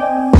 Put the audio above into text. Bye.